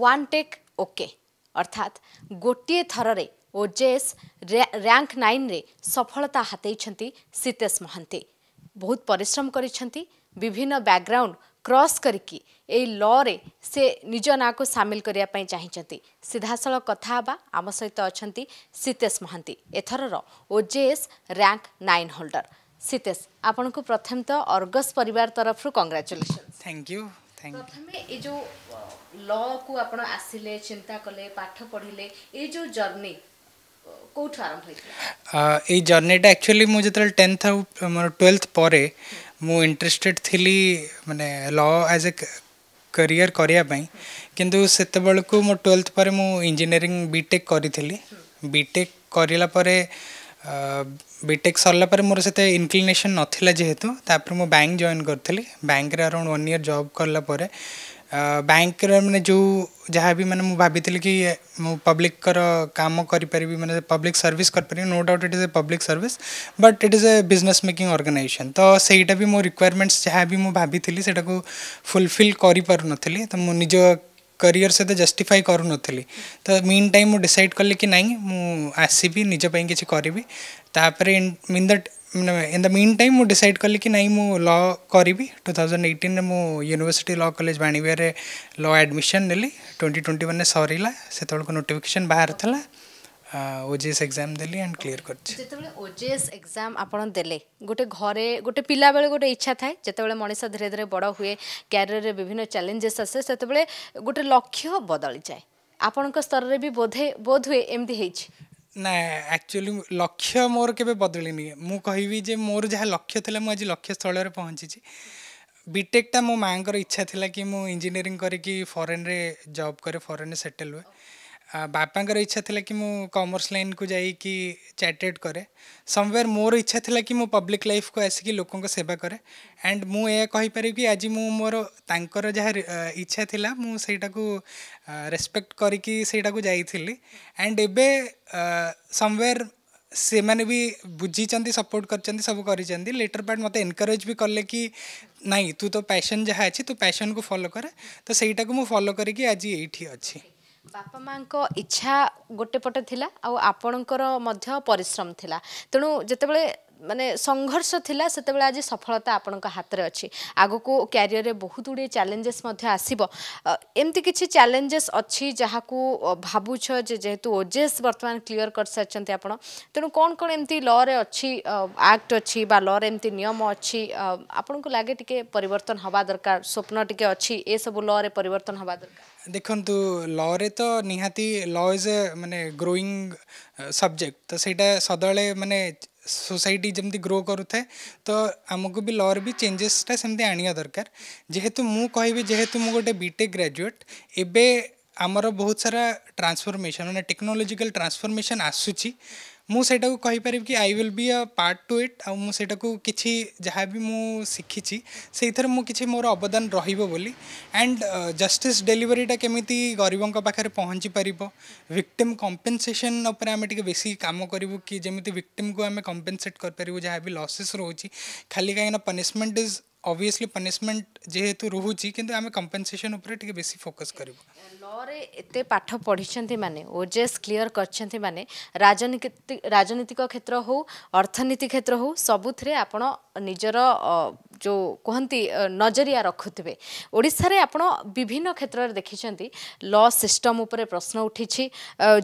one take ওকে অর্থাৎ গোটিয়ে থররে ওজেএস rank নাইনরে সফলতা হাতেইছেন সীতেশ মহান্তি ବହୁତ ପରିଶ୍ରମ କରିଛନ୍ତି ବିଭିନ୍ନ ବ୍ୟାକ୍ଗ୍ରାଉଣ୍ଡ କ୍ରସ୍ କରିକି ଏଇ ଲରେ ସେ ନିଜ ନାଁକୁ ସାମିଲ କରିବା ପାଇଁ ଚାହିଁଛନ୍ତି ସିଧାସଳଖ କଥା ହେବା ଆମ ସହିତ ଅଛନ୍ତି ସୀତେଶ ମହାନ୍ତି ଏଥରର OJS rank nine holder Sitesh ଆପଣଙ୍କୁ ପ୍ରଥମତଃ ଅର୍ଗସ୍ ପରିବାର ତରଫରୁ କଂଗ୍ରାଚୁଲେସନ୍ ଥ୍ୟାଙ୍କ ୟୁ ପ୍ରଥମେ ଏ ଯେଉଁ ଲକୁ ଆପଣ ଆସିଲେ ଚିନ୍ତା କଲେ ପାଠ ପଢ଼ିଲେ ଏ ଯେଉଁ ଜର୍ଣ୍ଣି କେଉଁଠୁ ଏଇ ଜର୍ଣ୍ଣିଟା ଆକ୍ଚୁଆଲି ମୁଁ ଯେତେବେଳେ ଟେନ୍ଥ ଆଉ ମୋର ଟୁଏଲ୍ଥ ପରେ ମୁଁ ଇଣ୍ଟରେଷ୍ଟେଡ଼ ଥିଲି ମାନେ ଲ ଆଜ୍ ଏ करियर करने किंतु सेत बेलू मो ट्वेल्थ पर इंजीनियरिंग बीटेक् करी बीटेक् करापर ବିଟେକ୍ ସରିଲା ପରେ ମୋର ସେତେ ଇନକ୍ଲିନେସନ୍ ନଥିଲା ଯେହେତୁ ତାପରେ ମୁଁ ବ୍ୟାଙ୍କ ଜଏନ୍ କରିଥିଲି ବ୍ୟାଙ୍କରେ ଆରାଉଣ୍ଡ ୱାନ୍ ଇୟର୍ ଜବ୍ କଲା ପରେ ବ୍ୟାଙ୍କର ମାନେ ଯେଉଁ ଯାହା ବି ମାନେ ମୁଁ ଭାବିଥିଲି କି ମୁଁ ପବ୍ଲିକର କାମ କରିପାରିବି ମାନେ ପବ୍ଲିକ ସର୍ଭିସ୍ କରିପାରିବି no doubt it is a public service but it is a business making organisation ତ ସେଇଟା ବି ମୋ ରିକ୍ୱାରମେଣ୍ଟସ୍ ଯାହା ବି ମୁଁ ଭାବିଥିଲି ସେଇଟାକୁ ଫୁଲଫିଲ୍ କରିପାରୁନଥିଲି ତ ମୁଁ ନିଜ करियर सहित जस्टिफाई କରୁନଥିଲି ତ ମିନ୍ ଟାଇମ୍ ମୁଁ ଡିସାଇଡ଼୍ କଲି କି ନାଇଁ ମୁଁ ଆସିବି ନିଜ ପାଇଁ କିଛି କରିବି ତାପରେ mean the in the meantime ମୁଁ ଡିସାଇଡ଼୍ କଲି କି ନାଇଁ ମୁଁ ଲ କରିବି ଟୁ ଥାଉଜେଣ୍ଡ ଏଇଟିନ୍ରେ ମୁଁ ୟୁନିଭର୍ସିଟି ଲ କଲେଜ ବାଣୀବିହାରରେ ଲ ଆଡ଼ମିସନ୍ ନେଲି ଟ୍ୱେଣ୍ଟି ଟ୍ୱେଣ୍ଟି ୱାନ୍ରେ ସରିଲା ସେତେବେଳକୁ ନୋଟିଫିକେସନ୍ ବାହାରିଥିଲା ଓଜେଏସ୍ ଏକ୍ଜାମ୍ ଦେଲି ଆଣ୍ଡ କ୍ଲିୟର କରିଛି ଯେତେବେଳେ ଓଜେଏସ୍ ଏକ୍ଜାମ୍ ଆପଣ ଦେଲେ ଗୋଟେ ଘରେ ଗୋଟେ ପିଲାବେଳେ ଗୋଟେ ଇଚ୍ଛା ଥାଏ ଯେତେବେଳେ ମଣିଷ ଧୀରେ ଧୀରେ ବଡ଼ ହୁଏ କ୍ୟାରିୟରରେ ବିଭିନ୍ନ ଚ୍ୟାଲେଞ୍ଜେସ୍ ଆସେ ସେତେବେଳେ ଗୋଟେ ଲକ୍ଷ୍ୟ ବଦଳିଯାଏ ଆପଣଙ୍କ ସ୍ତରରେ ବି ବୋଧେ ବୋଧହୁଏ ଏମିତି ହେଇଛି ନା ଆକ୍ଚୁଆଲି ଲକ୍ଷ୍ୟ ମୋର କେବେ ବଦଳିନି ମୁଁ କହିବି ଯେ ମୋର ଯାହା ଲକ୍ଷ୍ୟ ଥିଲା ମୁଁ ଆଜି ଲକ୍ଷ୍ୟସ୍ଥଳରେ ପହଞ୍ଚିଛି ବିଟେକ୍ଟା ମୋ ମାଆଙ୍କର ଇଚ୍ଛା ଥିଲା କି ମୁଁ ଇଞ୍ଜିନିୟରିଂ କରିକି ଫରେନ୍ରେ ଜବ୍ କରେ ଫରେନ୍ରେ ସେଟେଲ୍ ହୁଏ ବାପାଙ୍କର ଇଚ୍ଛା ଥିଲା କି ମୁଁ କମର୍ସ ଲାଇନ୍କୁ ଯାଇକି ଚାର୍ଟେଡ଼୍ କରେ ସମୱେର୍ ମୋର ଇଚ୍ଛା ଥିଲା କି ମୁଁ ପବ୍ଲିକ୍ ଲାଇଫ୍କୁ ଆସିକି ଲୋକଙ୍କ ସେବା କରେ ଆଣ୍ଡ ମୁଁ ଏହା କହିପାରିବି କି ଆଜି ମୁଁ ମୋର ତାଙ୍କର ଯାହା ଇଚ୍ଛା ଥିଲା ମୁଁ ସେଇଟାକୁ ରେସ୍ପେକ୍ଟ କରିକି ସେଇଟାକୁ ଯାଇଥିଲି ଆଣ୍ଡ ଏବେ ସମୱେର୍ ସେମାନେ ବି ବୁଝିଛନ୍ତି ସପୋର୍ଟ କରିଛନ୍ତି ସବୁ କରିଛନ୍ତି ଲେଟର୍ ପାର୍ଟ ମୋତେ ଏନକରେଜ୍ ବି କଲେ କି ନାଇଁ ତୁ ତୋ ପ୍ୟାସନ୍ ଯାହା ଅଛି ତୁ ପ୍ୟାସନ୍କୁ ଫଲୋ କରେ ତ ସେଇଟାକୁ ମୁଁ ଫଲୋ କରିକି ଆଜି ଏଇଠି ଅଛି ବାପା ମାଆଙ୍କ ଇଚ୍ଛା ଗୋଟେ ପଟେ ଥିଲା ଆଉ ଆପଣଙ୍କର ମଧ୍ୟ ପରିଶ୍ରମ ଥିଲା ତେଣୁ ଯେତେବେଳେ ମାନେ ସଂଘର୍ଷ ଥିଲା ସେତେବେଳେ ଆଜି ସଫଳତା ଆପଣଙ୍କ ହାତରେ ଅଛି ଆଗକୁ କ୍ୟାରିୟରରେ ବହୁତ ଗୁଡ଼ିଏ ଚ୍ୟାଲେଞ୍ଜେସ୍ ମଧ୍ୟ ଆସିବ ଏମିତି କିଛି ଚ୍ୟାଲେଞ୍ଜେସ୍ ଅଛି ଯାହାକୁ ଭାବୁଛ ଯେ ଯେହେତୁ ଓଜେଏସ୍ ବର୍ତ୍ତମାନ କ୍ଲିଅର କରିସାରିଛନ୍ତି ଆପଣ ତେଣୁ କ'ଣ କ'ଣ ଏମିତି ଲରେ ଅଛି ଆକ୍ଟ ଅଛି ବା ଲରେ ଏମିତି ନିୟମ ଅଛି ଆପଣଙ୍କୁ ଲାଗେ ଟିକେ ପରିବର୍ତ୍ତନ ହେବା ଦରକାର ସ୍ୱପ୍ନ ଟିକେ ଅଛି ଏସବୁ ଲରେ ପରିବର୍ତ୍ତନ ହେବା ଦରକାର ଦେଖନ୍ତୁ ଲରେ ତ ନିହାତି ଲ ଇଜ୍ ଏ ମାନେ ଗ୍ରୋଇଂ ସବଜେକ୍ଟ ତ ସେଇଟା ସଦାବେଳେ ମାନେ সোসাইটি যেমি গ্রো করুথায় তো আমি বি লর বি চেঞ্জেসটা সেমি আনিয়া দরকার যেহেতু মু কহবি যেহেতু মু গোটে বিটেক গ্রাজুয়েট এবে আমার বহুত সারা ট্রান্সফরমেশন মানে টেকনোলোজিকাল ট্রান্সফরমেশন আসুচি ମୁଁ ସେଇଟାକୁ କହିପାରିବି କି ଆଇ ୱିଲ୍ ବି ଅ ପାର୍ଟ ଟୁ ଇଟ୍ ଆଉ ମୁଁ ସେଇଟାକୁ କିଛି ଯାହା ବି ମୁଁ ଶିଖିଛି ସେଇଥିରେ ମୁଁ କିଛି ମୋର ଅବଦାନ ରହିବ ବୋଲି ଆଣ୍ଡ ଜଷ୍ଟିସ୍ ଡେଲିଭରିଟା କେମିତି ଗରିବଙ୍କ ପାଖରେ ପହଞ୍ଚି ପାରିବ ଭିକ୍ଟିମ୍ କମ୍ପେନସେସନ୍ ଉପରେ ଆମେ ଟିକେ ବେଶୀ କାମ କରିବୁ କି ଯେମିତି ଭିକ୍ଟିମ୍କୁ ଆମେ କମ୍ପେନସେଟ୍ କରିପାରିବୁ ଯାହା ବି ଲସେସ୍ ରହୁଛି ଖାଲି କାହିଁକିନା ପନିସମେଣ୍ଟ ଇଜ୍ ଅବଭିୟସଲି ପନିଶମେଣ୍ଟ ଯେହେତୁ ରହୁଛି କିନ୍ତୁ ଆମେ କମ୍ପେନସେସନ୍ ଉପରେ ଟିକେ ବେଶୀ ଫୋକସ୍ କରିବୁ ଲରେ ଏତେ ପାଠ ପଢ଼ିଛନ୍ତି ମାନେ ଓଜେସ୍ କ୍ଲିୟର କରିଛନ୍ତି ମାନେ ରାଜନୀତି ରାଜନୈତିକ କ୍ଷେତ୍ର ହଉ ଅର୍ଥନୀତି କ୍ଷେତ୍ର ହଉ ସବୁଥିରେ ଆପଣ ନିଜର जो कहते नजरिया रखुवे ओडार विभिन्न क्षेत्र में देखिं ल सिस्टम उपर प्रश्न उठी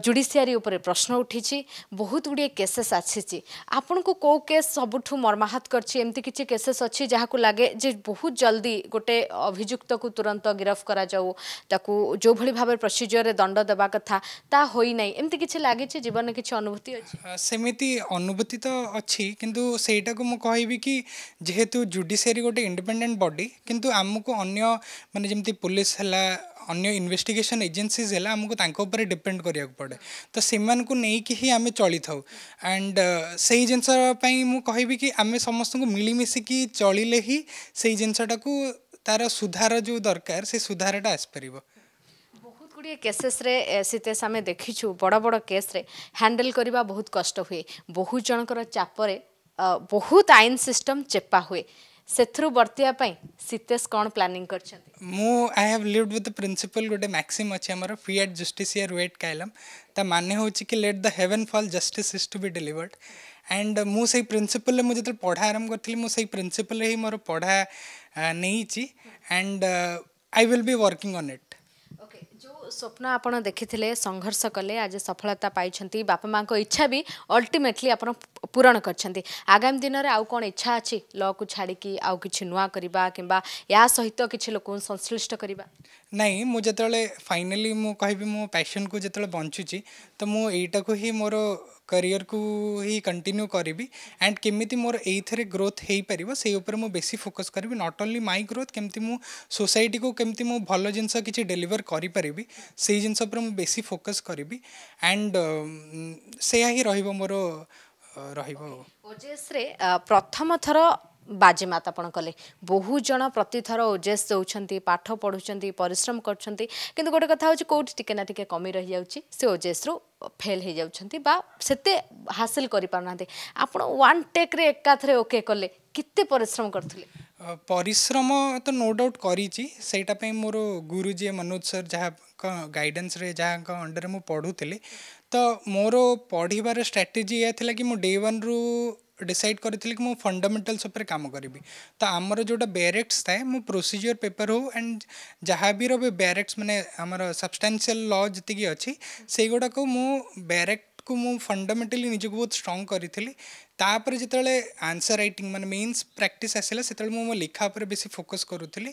जुडिसीआरी प्रश्न उठी बहुत गुड़े केसेस आसी आपण को कौ केस सब मर्माहत करमती किसी केसेस अच्छी जहाँ को लगे जे बहुत जल्दी गोटे अभिजुक्त को तुरंत गिरफ करा जो भाई भाव प्रोसीजर दंड देवा कथा ता होई एमती किसी लगी जीवन किसी अनुभूति सेमती अनुभूति तो अच्छी किंतु सेटा को मु कहबी कि जेहेतु जुडिस जुडिशियरी गोटे इंडिपेडेन्ट बडी कि आमको अन्य मानते जमी पुलिस है अन्य इन्वेस्टिगेशन एजेन्सीज है आमको ऊपर डिपेंड करा पड़े तो से ही आम चली था एंड से ही जिनसपाई मुझे कह कि आम समस्त मिलमिशिक चलिए ही से जिनटा को तार सुधार जो दरकार से सुधार आसपर गुड़े केसेस रे सीतेश आम देखीछू बड़ बड़ केस्रे हैंडल करवा बहुत कष्ट हुए बहुत जनकर चापरे बहुत आईन सिस्टम चेपा हुए ସେଥିରୁ ବର୍ତ୍ତିବା ପାଇଁ ସୀତେଶ କ'ଣ ପ୍ଲାନିଂ କରିଛନ୍ତି ମୁଁ I have lived with principle ଗୋଟେ ମ୍ୟାକ୍ସିମ୍ ଅଛି ଆମର ଫି ଆଟ୍ ଜଷ୍ଟିସିୟର ୱେଟ୍ କାଇଲମ୍ ତା ମାନେ ହେଉଛି କି let the heaven fall justice is to be delivered and ମୁଁ ସେଇ ପ୍ରିନ୍ସିପଲ୍ରେ ମୁଁ ଯେତେବେଳେ ପଢ଼ା ଆରମ୍ଭ କରିଥିଲି ମୁଁ ସେଇ ପ୍ରିନ୍ସିପଲ୍ରେ ହିଁ ମୋର ପଢ଼ା ନେଇଛି and I will be working on it ଯେଉଁ ସ୍ୱପ୍ନ ଆପଣ ଦେଖିଥିଲେ ସଂଘର୍ଷ କଲେ ଆଜି ସଫଳତା ପାଇଛନ୍ତି ବାପା ମାଆଙ୍କ ଇଚ୍ଛା ବି ଅଲ୍ଟିମେଟଲି ଆପଣ ପୂରଣ କରିଛନ୍ତି ଆଗାମୀ ଦିନରେ ଆଉ କ'ଣ ଇଚ୍ଛା ଅଛି ଲ'କୁ ଛାଡ଼ିକି ଆଉ କିଛି ନୂଆ କରିବା କିମ୍ବା ଏହା ସହିତ କିଛି ଲୋକଙ୍କୁ ସଂଶ୍ଳିଷ୍ଟ କରିବା ନାଇଁ ମୁଁ ଯେତେବେଳେ ଫାଇନାଲି ମୁଁ କହିବି ମୋ ପ୍ୟାସନ୍କୁ ଯେତେବେଳେ ବଞ୍ଚୁଛି ତ ମୁଁ ଏଇଟାକୁ ହିଁ ମୋର करियरको हि कंटिन्यू करी एंड केमी मोर एथेर ग्रोथ हो पार से मुझे बेसी फोकस करी नट ओनली माइ ग्रोथ केमी मु सोसाइटी को केमी मु भल जिन किसी डेलीवर कर କରିବି ସେଇ ଜିନିଷ ଉପରେ ମୁଁ ବେଶୀ ଫୋକସ୍ କରିବି ଆଣ୍ଡ ସେଇଆ ହିଁ ରହିବ ମୋର ରହିବ ଓଜେଏସ୍ରେ ପ୍ରଥମ ଥର ବାଜିମାତ ଆପଣ କଲେ ବହୁ ଜଣ ପ୍ରତିଥର ଓଜେସ୍ ଦେଉଛନ୍ତି ପାଠ ପଢ଼ୁଛନ୍ତି ପରିଶ୍ରମ କରୁଛନ୍ତି କିନ୍ତୁ ଗୋଟେ କଥା ହେଉଛି କେଉଁଠି ଟିକେ ନା ଟିକେ କମି ରହିଯାଉଛି ସେ ଓଜେସ୍ରୁ ଫେଲ୍ ହେଇଯାଉଛନ୍ତି ବା ସେତେ ହାସିଲ କରିପାରୁନାହାନ୍ତି ଆପଣ ୱାନ୍ ଟେକ୍ରେ ଏକାଥରେ ଓକେ କଲେ କେତେ ପରିଶ୍ରମ କରୁଥିଲେ परिश्रम तो नो डाउट करईटापी मोर गुरुजी मनोज सर जहाँ गाइडेन्स जहाँ अंडर मुझे थी तो मोर पढ़वार स्ट्राटेजी यह कि मुझे डे वन रु डिसाइड करी कि मुझे फंडामेटाल्स कम करी तो आमर जो बारेक्ट्स थाए मु प्रोसीजर पेपर हो एंड जहाँ भी रो मैंने सबसटानसील ल जी अच्छी से गुड़ाक मुझे बारेक्ट को ମୁଁ ଫଣ୍ଡାମେଣ୍ଟାଲି ନିଜକୁ ବହୁତ ଷ୍ଟ୍ରଙ୍ଗ କରିଥିଲି ତାପରେ ଯେତେବେଳେ ଆନ୍ସର୍ ରାଇଟିଂ ମାନେ ମେନ୍ସ ପ୍ରାକ୍ଟିସ୍ ଆସିଲା ସେତେବେଳେ ମୁଁ ମୋ ଲେଖା ଉପରେ ବେଶୀ ଫୋକସ୍ କରୁଥିଲି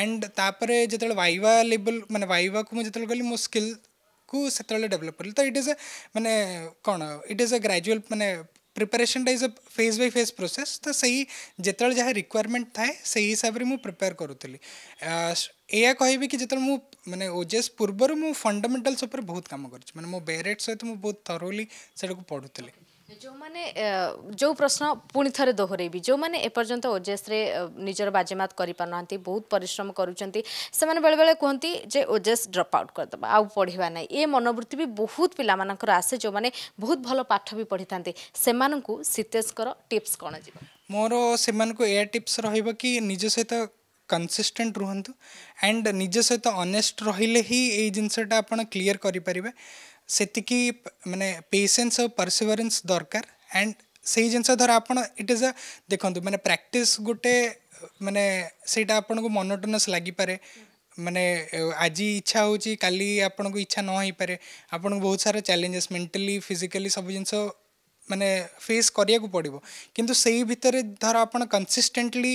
ଆଣ୍ଡ ତାପରେ ଯେତେବେଳେ ଭାଇବା ଲେବଲ୍ ମାନେ ଭାଇବାକୁ ମୁଁ ଯେତେବେଳେ ଗଲି ମୋ ସ୍କିଲ୍ କୁ ସେତେବେଳେ ଡେଭଲପ୍ କଲି ତ ଇଟ୍ ଇଜ୍ ଏ ମାନେ କ'ଣ ଇଟ୍ ଇଜ୍ ଏ ଗ୍ରାଜୁଆଲ୍ ମାନେ ପ୍ରିପାରେସନଟା is a phase by phase process ତ ସେଇ ଯେତେବେଳେ ଯାହା ରିକ୍ୱାରମେଣ୍ଟ ଥାଏ ସେଇ ହିସାବରେ ମୁଁ ପ୍ରିପେୟାର କରୁଥିଲି ଏହା କହିବି କି ଯେତେବେଳେ ମୁଁ ମାନେ ଓଜେସ୍ ପୂର୍ବରୁ ମୁଁ ଫଣ୍ଡାମେଣ୍ଟାଲ୍ସ ଉପରେ ବହୁତ କାମ କରିଛି ମାନେ ମୋ ବେରେଟ୍ ସହିତ ମୁଁ ବହୁତ ଥରୋଲି ସେଟାକୁ ପଢ଼ୁଥିଲି ଯେଉଁମାନେ ଯେଉଁ ପ୍ରଶ୍ନ ପୁଣି ଥରେ ଦୋହରେଇବି ଯେଉଁମାନେ ଏପର୍ଯ୍ୟନ୍ତ ଓଜେସ୍ରେ ନିଜର ବାଜିମାତ କରିପାରୁନାହାନ୍ତି ବହୁତ ପରିଶ୍ରମ କରୁଛନ୍ତି ସେମାନେ ବେଳେବେଳେ କୁହନ୍ତି ଯେ ଓଜେସ୍ ଡ୍ରପ୍ ଆଉଟ୍ କରିଦେବା ଆଉ ପଢ଼ିବା ନାହିଁ ଏ ମନୋବୃତ୍ତି ବି ବହୁତ ପିଲାମାନଙ୍କର ଆସେ ଯେଉଁମାନେ ବହୁତ ଭଲ ପାଠ ବି ପଢ଼ିଥାନ୍ତି ସେମାନଙ୍କୁ ସୀତେଶଙ୍କର ଟିପ୍ସ କ'ଣ ଯିବ ମୋର ସେମାନଙ୍କୁ ଏୟା ଟିପ୍ସ ରହିବ କି ନିଜ ସହିତ କନସିଷ୍ଟେଣ୍ଟ ରୁହନ୍ତୁ ଆଣ୍ଡ ନିଜ ସହିତ ଅନେଷ୍ଟ ରହିଲେ ହିଁ ଏଇ ଜିନିଷଟା ଆପଣ କ୍ଲିଅର କରିପାରିବେ सेटकी माने पेशेंस और परसिवरेंस দরকার এন্ড সেই জনস ধর आपण ইট ইজ দেখো মানে প্র্যাকটিস গটে মানে সেটা आपण को মনিটোনাস লাগি পারে মানে আজি ইচ্ছা হচি কালি आपण को ইচ্ছা ন হই পারে आपण को बहुत सारे चैलेंजेस मेंटली फिजिकली सब जनसो माने फेस करिए को पड़बो किंतु সেই ভিতরে ধর आपण কনসিস্টেন্টলি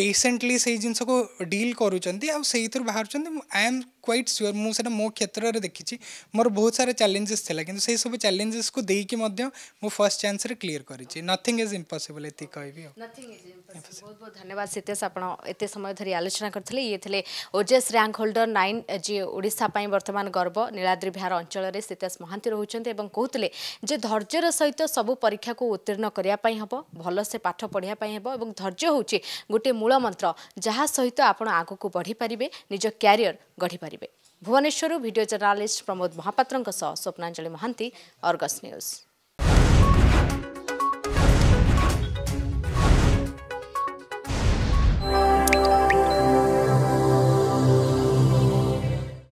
ପେସେଣ୍ଟଲି ସେଇ ଜିନିଷକୁ ଡିଲ୍ କରୁଛନ୍ତି ଆଉ ସେଇଥିରୁ ବାହାରୁଛନ୍ତି ଆଇ ଆମ୍ କ୍ୱାଇଟ୍ ସିଓର୍ ମୁଁ ସେଇଟା ମୋ କ୍ଷେତ୍ରରେ ଦେଖିଛି ମୋର ବହୁତ ସାରା ଚ୍ୟାଲେଞ୍ଜେସ୍ ଥିଲା କିନ୍ତୁ ସେଇ ସବୁ ଚ୍ୟାଲେଞ୍ଜେସ୍କୁ ଦେଇକି ମଧ୍ୟ ମୁଁ ଫର୍ଷ୍ଟ ଚାନ୍ସରେ କ୍ଲିୟର୍ କରିଛି ନଥିଙ୍ଗ ଇଜ୍ ଇମ୍ପସିବଲ୍ ଏତିକି କହିବି ଆଉ ବହୁତ ବହୁତ ଧନ୍ୟବାଦ ସିତେଶ ଆପଣ ଏତେ ସମୟ ଧରି ଆଲୋଚନା କରିଥିଲେ ଇଏ ଥିଲେ ଓଜେସ୍ ରାଙ୍କ ହୋଲ୍ଡର ନାଇନ୍ ଯିଏ ଓଡ଼ିଶା ପାଇଁ ବର୍ତ୍ତମାନ ଗର୍ବ ନୀଳାଦ୍ରି ବିହାର ଅଞ୍ଚଳରେ ସିତେଶ ମହାନ୍ତି ରହୁଛନ୍ତି ଏବଂ କହୁଥିଲେ ଯେ ଧୈର୍ଯ୍ୟର ସହିତ ସବୁ ପରୀକ୍ଷାକୁ ଉତ୍ତୀର୍ଣ୍ଣ କରିବା ପାଇଁ ହେବ ଭଲସେ ପାଠ ପଢ଼ିବା ପାଇଁ ହେବ ଏବଂ ଧୈର୍ଯ୍ୟ ହେଉଛି ଗୋଟିଏ सहित मूलमन्त्रसहित आगको बढिपारे निज क्यारियर गढिपारे भुवनेश्वरु भिडियो जर्नालीस्ट प्रमोद महापत्रको स्वप्नाञ्जली महाति अर्गस न्युज